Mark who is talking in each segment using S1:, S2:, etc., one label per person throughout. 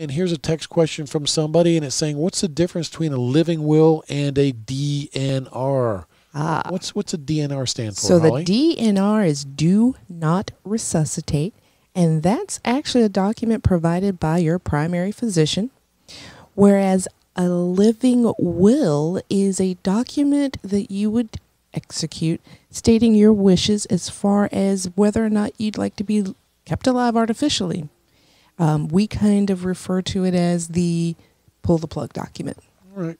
S1: And here's a text question from somebody, and it's saying, "What's the difference between a living will and a DNR?"
S2: Ah.
S1: What's what's a DNR stand for?
S2: So
S1: Holley?
S2: the DNR is do not resuscitate, and that's actually a document provided by your primary physician, whereas a living will is a document that you would execute stating your wishes as far as whether or not you'd like to be kept alive artificially. Um, we kind of refer to it as the pull the plug document.
S1: All right.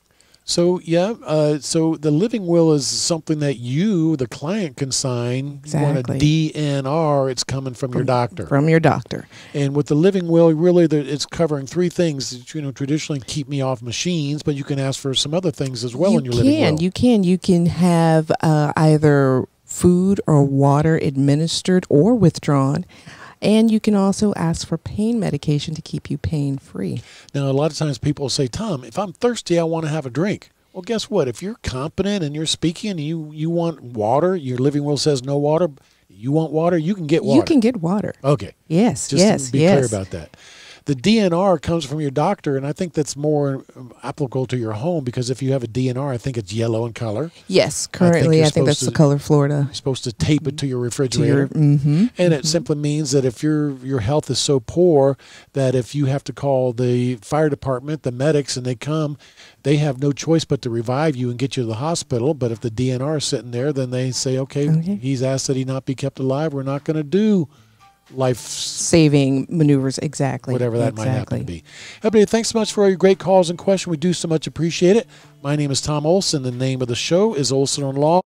S1: So yeah, uh, so the living will is something that you, the client, can sign. You want a DNR? It's coming from, your doctor.
S2: From your doctor.
S1: and with the living will, really, the, it's covering three things. that, You know, traditionally keep me off machines, but you can ask for some other things as well
S2: you
S1: in your
S2: can,
S1: living will.
S2: You can you can. You can have uh, either food or water administered or withdrawn. And you can also ask for pain medication to keep you pain free.
S1: Now, a lot of times people say, Tom, if I'm thirsty, I want to have a drink. Well, guess what? If you're competent and you're speaking and you, you want water, your living will says no water, you want water, you can get water.
S2: You can get water.
S1: Okay.
S2: Yes,
S1: Just
S2: yes,
S1: be
S2: yes.
S1: clear about that. The DNR comes from your doctor, and I think that's more um, applicable to your home because if you have a DNR, I think it's yellow in color.
S2: Yes, currently I think, that's
S1: to-
S2: the color Florida.
S1: You're supposed to tape it to your
S2: To
S1: refrigerator.
S2: your, mm-hmm.
S1: And it simply means that if your your health is so poor that if you have to call the fire department, the medics, and they come, they have no choice but to revive you and get you to the hospital. But if the DNR is sitting there, then they say, okay,
S2: Okay.
S1: he's asked that he not be kept alive. We're not going to do life
S2: saving maneuvers. Exactly.
S1: whatever that might happen to be. Everybody, thanks so much for all your great calls and questions. We do so much appreciate it. My name is Tom Olsen. The name of the show is Olsen on Law.